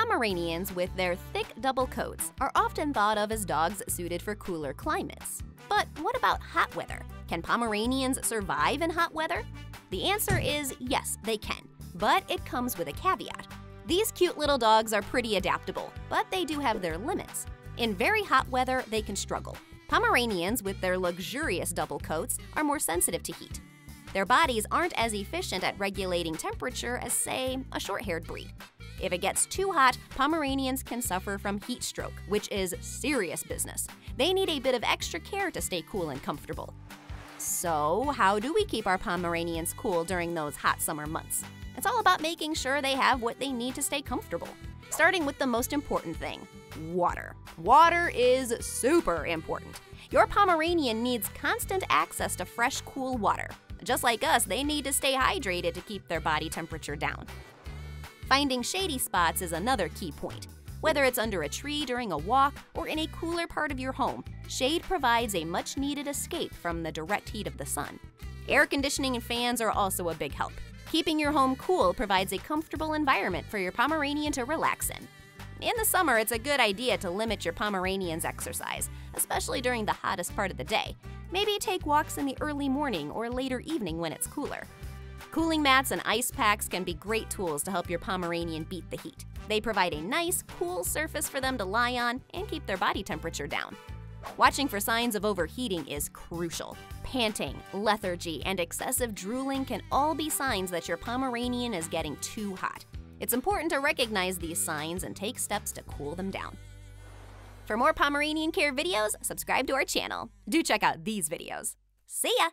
Pomeranians, with their thick double coats, are often thought of as dogs suited for cooler climates. But what about hot weather? Can Pomeranians survive in hot weather? The answer is yes, they can, but it comes with a caveat. These cute little dogs are pretty adaptable, but they do have their limits. In very hot weather, they can struggle. Pomeranians, with their luxurious double coats, are more sensitive to heat. Their bodies aren't as efficient at regulating temperature as, say, a short haired breed. If it gets too hot, Pomeranians can suffer from heat stroke, which is serious business. They need a bit of extra care to stay cool and comfortable. So, how do we keep our Pomeranians cool during those hot summer months? It's all about making sure they have what they need to stay comfortable. Starting with the most important thing water. Water is super important. Your Pomeranian needs constant access to fresh, cool water. Just like us, they need to stay hydrated to keep their body temperature down. Finding shady spots is another key point. Whether it's under a tree during a walk or in a cooler part of your home, shade provides a much needed escape from the direct heat of the sun. Air conditioning and fans are also a big help. Keeping your home cool provides a comfortable environment for your Pomeranian to relax in. In the summer, it's a good idea to limit your Pomeranian's exercise, especially during the hottest part of the day. Maybe take walks in the early morning or later evening when it's cooler. Cooling mats and ice packs can be great tools to help your Pomeranian beat the heat. They provide a nice, cool surface for them to lie on and keep their body temperature down. Watching for signs of overheating is crucial. Panting, lethargy, and excessive drooling can all be signs that your Pomeranian is getting too hot. It's important to recognize these signs and take steps to cool them down. For more Pomeranian care videos, subscribe to our channel. Do check out these videos. See ya!